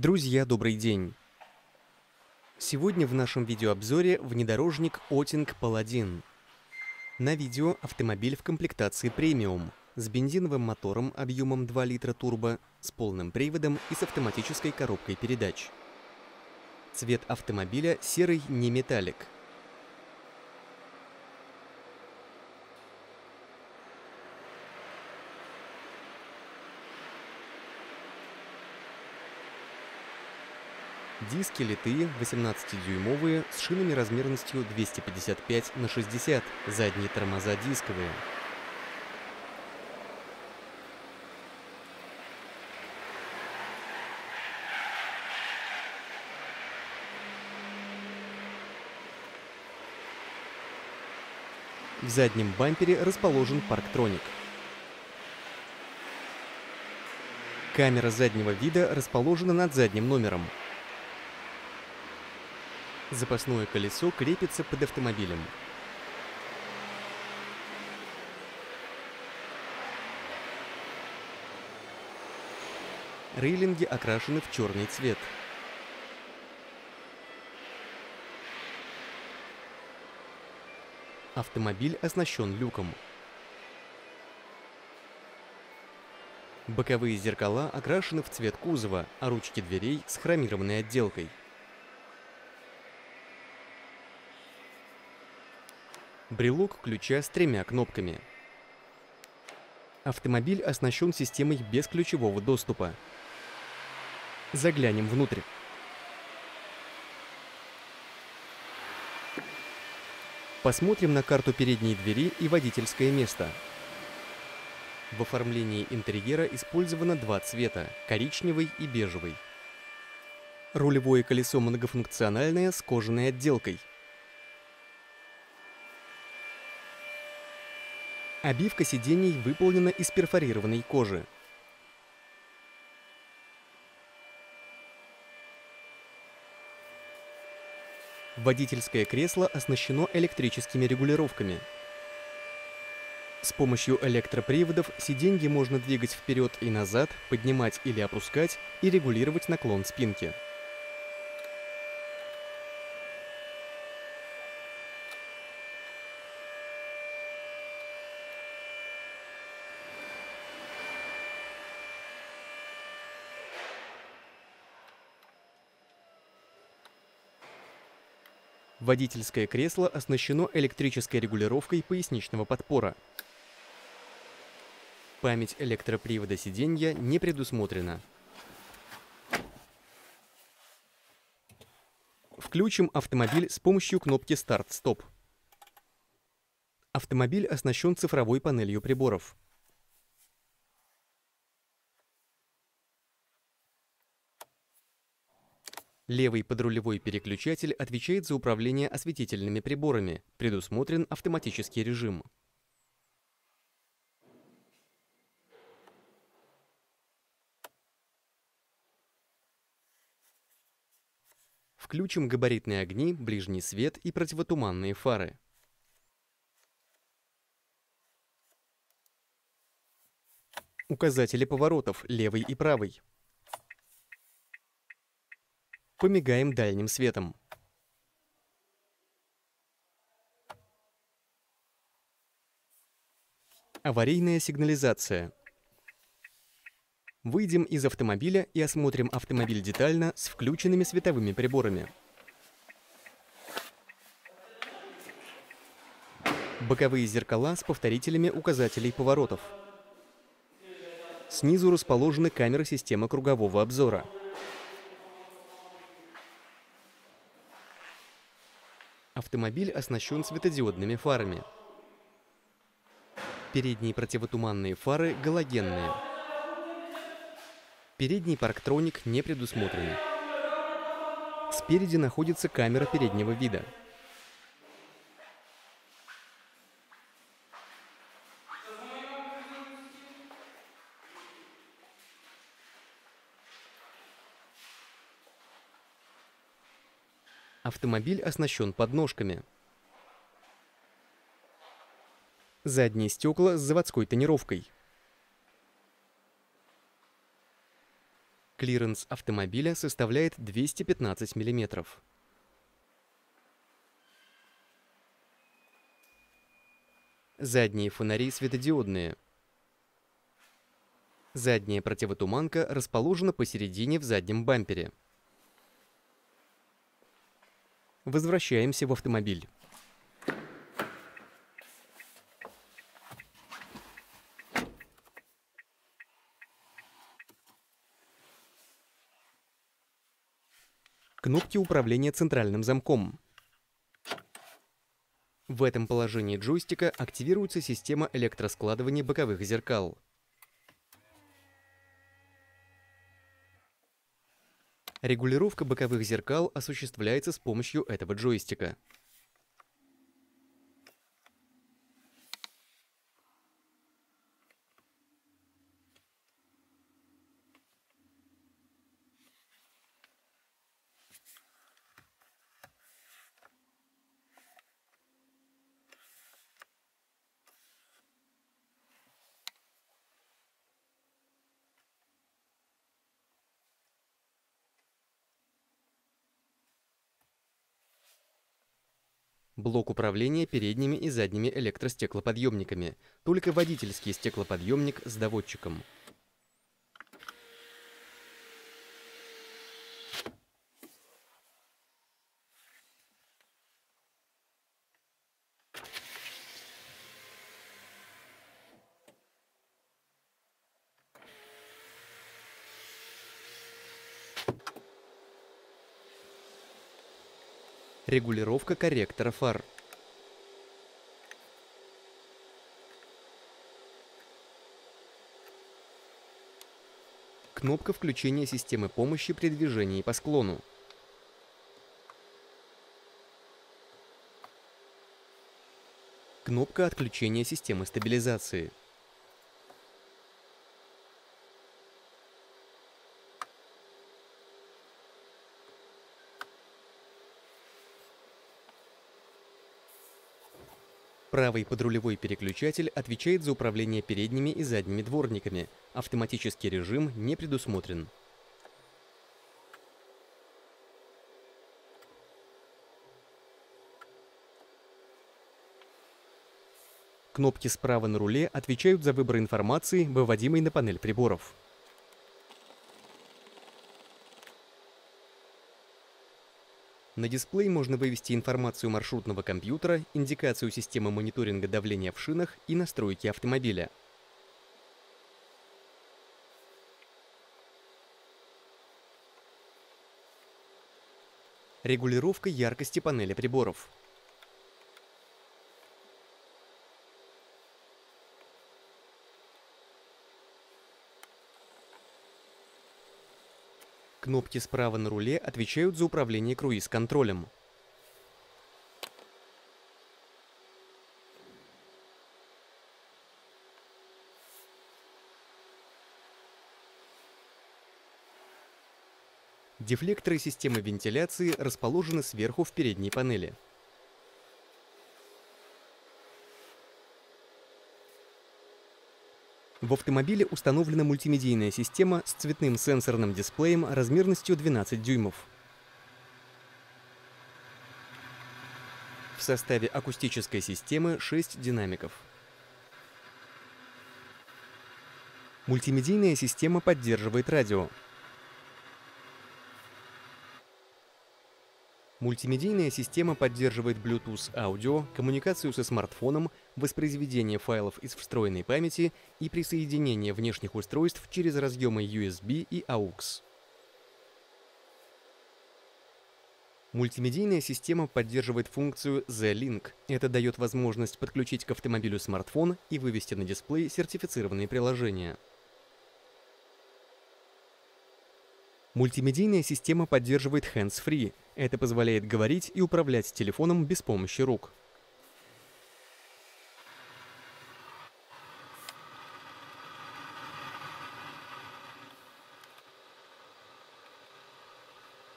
Друзья, добрый день! Сегодня в нашем видеообзоре внедорожник Отинг Паладин. На видео автомобиль в комплектации премиум с бензиновым мотором объемом 2 литра турбо, с полным приводом и с автоматической коробкой передач. Цвет автомобиля серый не Диски литые 18-дюймовые с шинами размерностью 255 на 60, задние тормоза дисковые. В заднем бампере расположен парктроник. Камера заднего вида расположена над задним номером. Запасное колесо крепится под автомобилем. Рейлинги окрашены в черный цвет. Автомобиль оснащен люком. Боковые зеркала окрашены в цвет кузова, а ручки дверей с хромированной отделкой. Брелок ключа с тремя кнопками. Автомобиль оснащен системой бесключевого доступа. Заглянем внутрь. Посмотрим на карту передней двери и водительское место. В оформлении интерьера использовано два цвета – коричневый и бежевый. Рулевое колесо многофункциональное с кожаной отделкой – Обивка сидений выполнена из перфорированной кожи. Водительское кресло оснащено электрическими регулировками. С помощью электроприводов сиденье можно двигать вперед и назад, поднимать или опускать и регулировать наклон спинки. Водительское кресло оснащено электрической регулировкой поясничного подпора. Память электропривода сиденья не предусмотрена. Включим автомобиль с помощью кнопки «Старт-стоп». Автомобиль оснащен цифровой панелью приборов. Левый подрулевой переключатель отвечает за управление осветительными приборами, предусмотрен автоматический режим. Включим габаритные огни, ближний свет и противотуманные фары. Указатели поворотов левый и правый. Помигаем дальним светом. Аварийная сигнализация. Выйдем из автомобиля и осмотрим автомобиль детально с включенными световыми приборами. Боковые зеркала с повторителями указателей поворотов. Снизу расположены камеры системы кругового обзора. Автомобиль оснащен светодиодными фарами. Передние противотуманные фары галогенные. Передний парктроник не предусмотрен. Спереди находится камера переднего вида. Автомобиль оснащен подножками. Задние стекла с заводской тонировкой. Клиренс автомобиля составляет 215 мм. Задние фонари светодиодные. Задняя противотуманка расположена посередине в заднем бампере. Возвращаемся в автомобиль. Кнопки управления центральным замком. В этом положении джойстика активируется система электроскладывания боковых зеркал. Регулировка боковых зеркал осуществляется с помощью этого джойстика. Блок управления передними и задними электростеклоподъемниками. Только водительский стеклоподъемник с доводчиком. Регулировка корректора фар. Кнопка включения системы помощи при движении по склону. Кнопка отключения системы стабилизации. Правый подрулевой переключатель отвечает за управление передними и задними дворниками. Автоматический режим не предусмотрен. Кнопки справа на руле отвечают за выбор информации, выводимой на панель приборов. На дисплей можно вывести информацию маршрутного компьютера, индикацию системы мониторинга давления в шинах и настройки автомобиля. Регулировка яркости панели приборов. Кнопки справа на руле отвечают за управление круиз-контролем. Дефлекторы системы вентиляции расположены сверху в передней панели. В автомобиле установлена мультимедийная система с цветным сенсорным дисплеем размерностью 12 дюймов. В составе акустической системы 6 динамиков. Мультимедийная система поддерживает радио. Мультимедийная система поддерживает Bluetooth аудио, коммуникацию со смартфоном, воспроизведение файлов из встроенной памяти и присоединение внешних устройств через разъемы USB и AUX. Мультимедийная система поддерживает функцию The-Link. Это дает возможность подключить к автомобилю смартфон и вывести на дисплей сертифицированные приложения. Мультимедийная система поддерживает hands-free. Это позволяет говорить и управлять телефоном без помощи рук.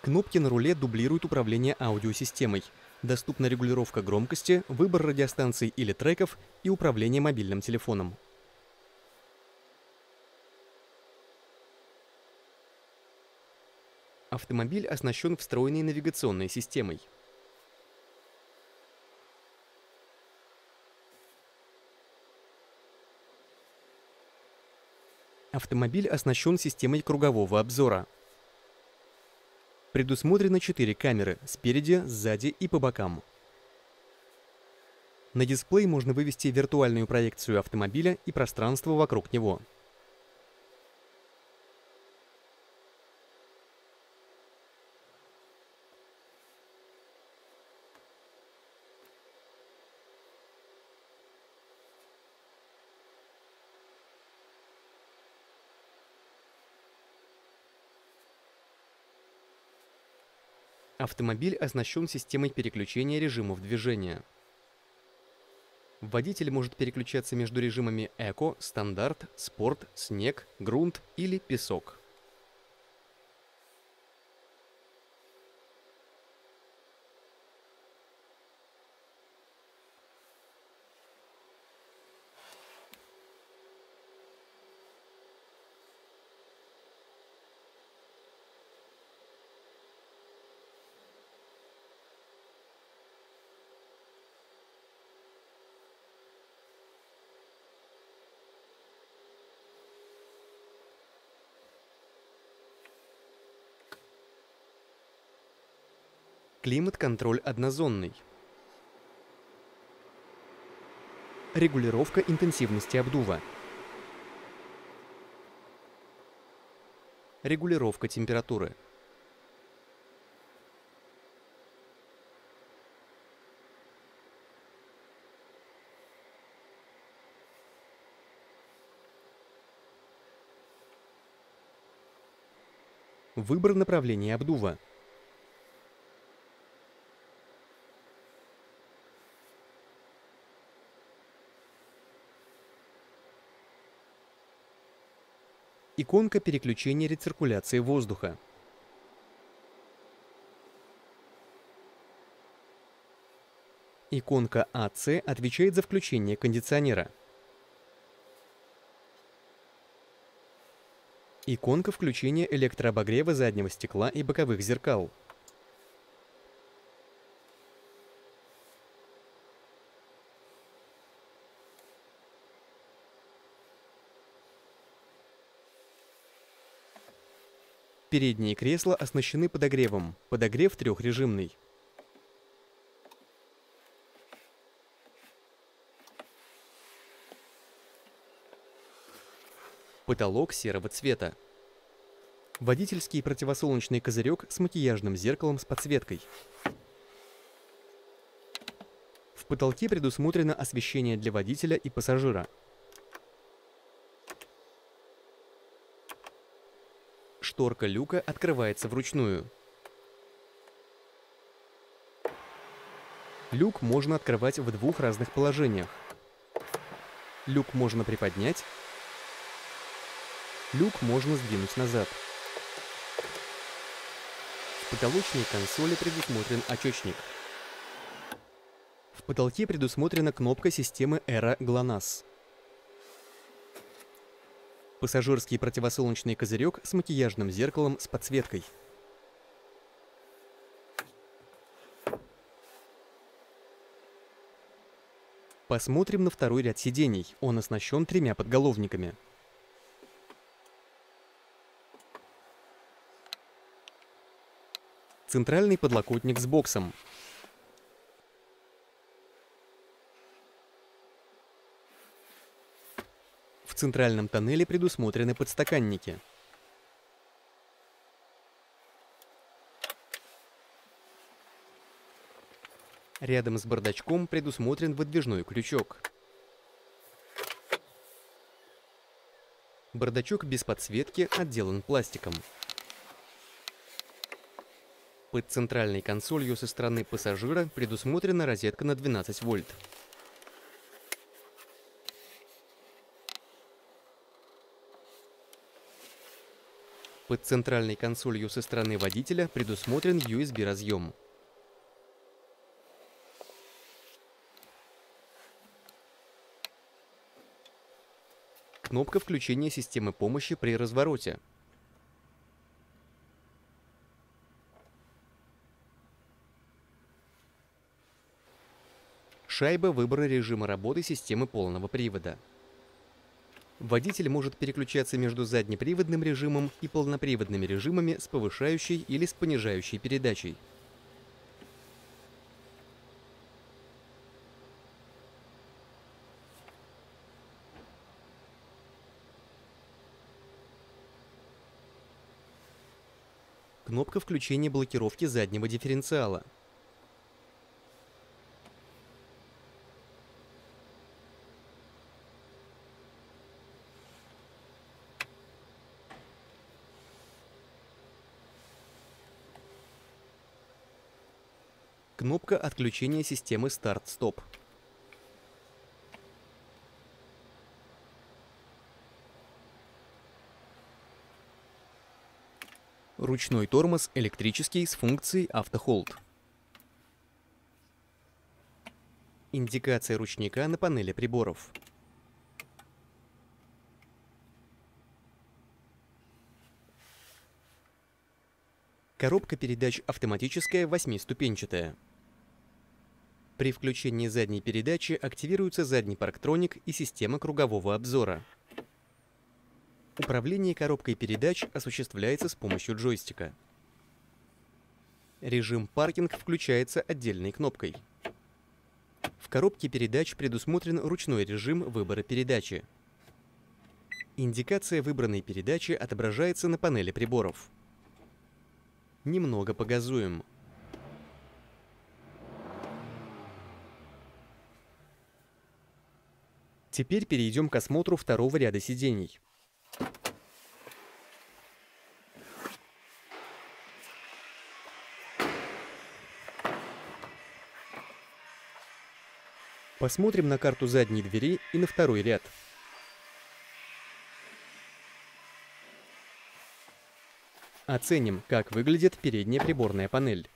Кнопки на руле дублируют управление аудиосистемой. Доступна регулировка громкости, выбор радиостанций или треков и управление мобильным телефоном. Автомобиль оснащен встроенной навигационной системой. Автомобиль оснащен системой кругового обзора. Предусмотрено 4 камеры спереди, сзади и по бокам. На дисплей можно вывести виртуальную проекцию автомобиля и пространство вокруг него. Автомобиль оснащен системой переключения режимов движения. Водитель может переключаться между режимами эко, стандарт, спорт, снег, грунт или песок. Климат-контроль однозонный. Регулировка интенсивности обдува. Регулировка температуры. Выбор направления обдува. Иконка переключения рециркуляции воздуха. Иконка АЦ отвечает за включение кондиционера. Иконка включения электрообогрева заднего стекла и боковых зеркал. Передние кресла оснащены подогревом. Подогрев трехрежимный. Потолок серого цвета. Водительский противосолнечный козырек с макияжным зеркалом с подсветкой. В потолке предусмотрено освещение для водителя и пассажира. Шторка люка открывается вручную. Люк можно открывать в двух разных положениях. Люк можно приподнять, люк можно сдвинуть назад. В потолочной консоли предусмотрен очечник. В потолке предусмотрена кнопка системы Era GLONASS пассажирский противосолнечный козырек с макияжным зеркалом с подсветкой. Посмотрим на второй ряд сидений. Он оснащен тремя подголовниками. Центральный подлокотник с боксом. В центральном тоннеле предусмотрены подстаканники. Рядом с бардачком предусмотрен выдвижной крючок. Бардачок без подсветки отделан пластиком. Под центральной консолью со стороны пассажира предусмотрена розетка на 12 вольт. Под центральной консолью со стороны водителя предусмотрен USB-разъем. Кнопка включения системы помощи при развороте. Шайба выбора режима работы системы полного привода. Водитель может переключаться между заднеприводным режимом и полноприводными режимами с повышающей или с понижающей передачей. Кнопка включения блокировки заднего дифференциала. Кнопка отключения системы старт-стоп. Ручной тормоз электрический с функцией автохолд. Индикация ручника на панели приборов. Коробка передач автоматическая восьмиступенчатая. При включении задней передачи активируется задний парктроник и система кругового обзора. Управление коробкой передач осуществляется с помощью джойстика. Режим паркинг включается отдельной кнопкой. В коробке передач предусмотрен ручной режим выбора передачи. Индикация выбранной передачи отображается на панели приборов. Немного погазуем. Теперь перейдем к осмотру второго ряда сидений. Посмотрим на карту задней двери и на второй ряд. Оценим, как выглядит передняя приборная панель.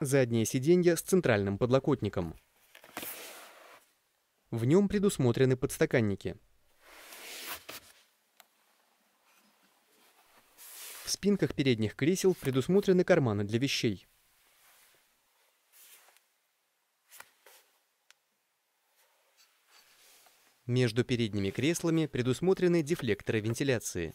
Заднее сиденье с центральным подлокотником. В нем предусмотрены подстаканники. В спинках передних кресел предусмотрены карманы для вещей. Между передними креслами предусмотрены дефлекторы вентиляции.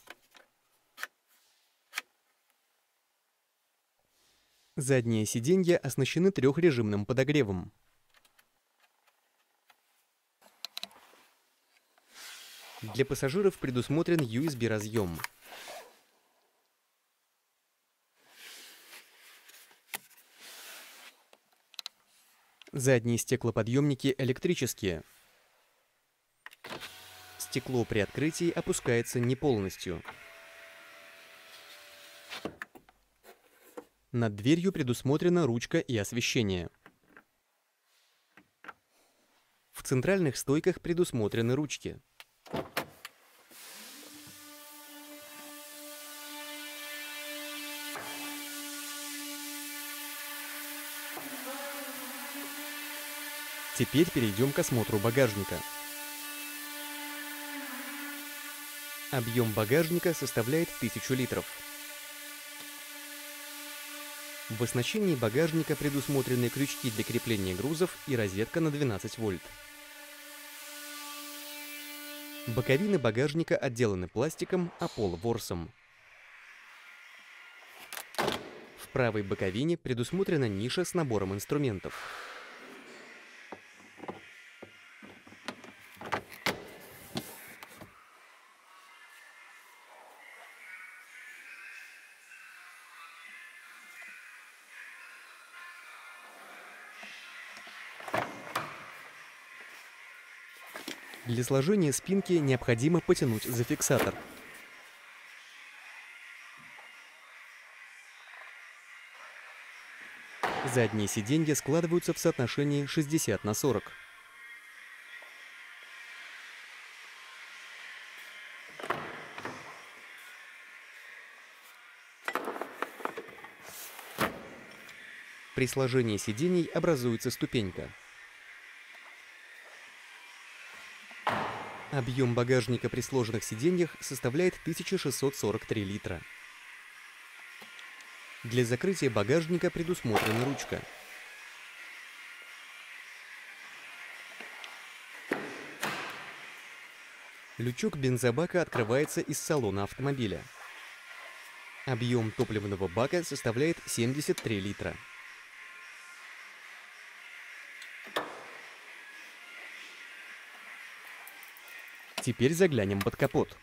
Задние сиденья оснащены трехрежимным подогревом. Для пассажиров предусмотрен USB-разъем. Задние стеклоподъемники электрические. Стекло при открытии опускается не полностью. Над дверью предусмотрена ручка и освещение. В центральных стойках предусмотрены ручки. Теперь перейдем к осмотру багажника. Объем багажника составляет 1000 литров. В оснащении багажника предусмотрены крючки для крепления грузов и розетка на 12 вольт. Боковины багажника отделаны пластиком, а пол ворсом. В правой боковине предусмотрена ниша с набором инструментов. Для сложения спинки необходимо потянуть за фиксатор. Задние сиденья складываются в соотношении 60 на 40. При сложении сидений образуется ступенька. Объем багажника при сложенных сиденьях составляет 1643 литра. Для закрытия багажника предусмотрена ручка. Лючок бензобака открывается из салона автомобиля. Объем топливного бака составляет 73 литра. Теперь заглянем под капот.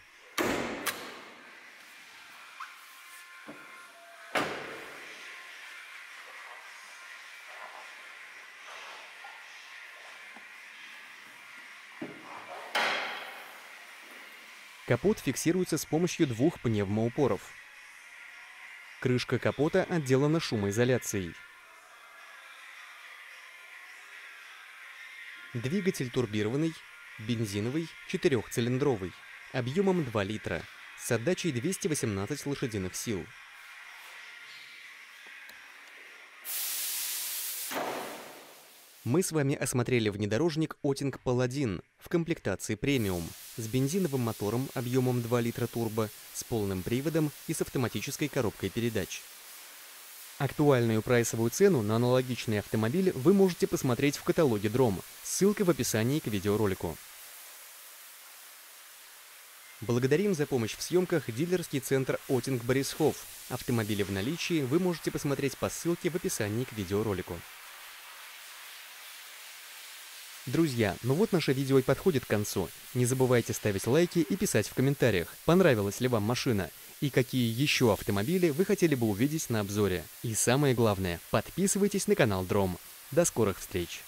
Капот фиксируется с помощью двух пневмоупоров. Крышка капота отделана шумоизоляцией. Двигатель турбированный, бензиновый, четырехцилиндровый, объемом 2 литра, с отдачей 218 лошадиных сил. Мы с вами осмотрели внедорожник Отинг Паладин в комплектации премиум с бензиновым мотором объемом 2 литра турбо, с полным приводом и с автоматической коробкой передач. Актуальную прайсовую цену на аналогичный автомобиль вы можете посмотреть в каталоге Дром, ссылка в описании к видеоролику. Благодарим за помощь в съемках дилерский центр Отинг Борисхов. Автомобили в наличии вы можете посмотреть по ссылке в описании к видеоролику. Друзья, ну вот наше видео и подходит к концу. Не забывайте ставить лайки и писать в комментариях, понравилась ли вам машина и какие еще автомобили вы хотели бы увидеть на обзоре. И самое главное, подписывайтесь на канал Дром. До скорых встреч!